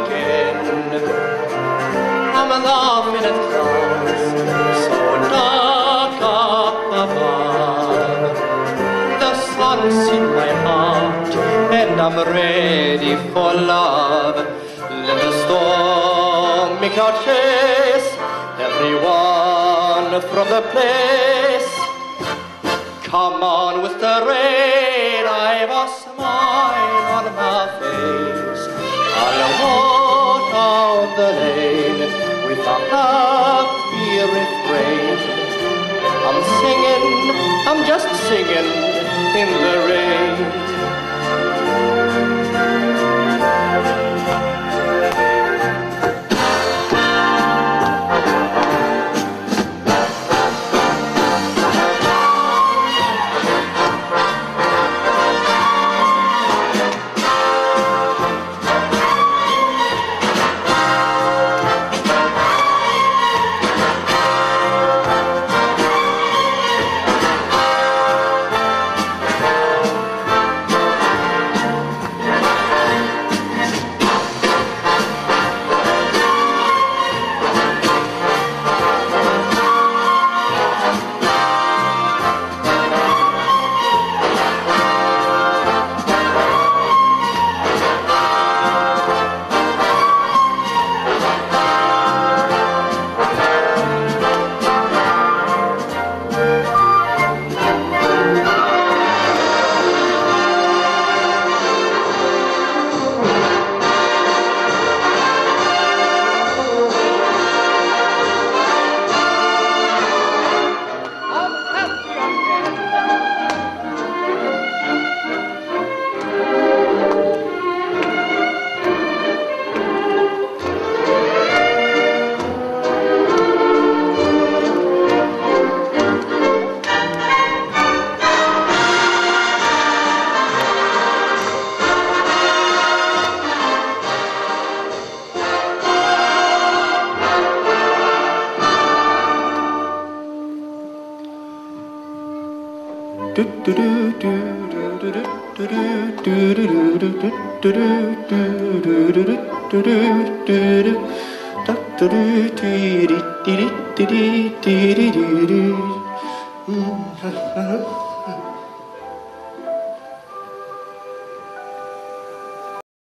again. I'm laughing at clouds so dark up above. The sun's in my heart, and I'm ready for love. Let the stormy cloud chase everyone from the place. Come on with the rain, I've a smile on my face. With a happy refrain. I'm singing, I'm just singing in the rain. Mm-hmm.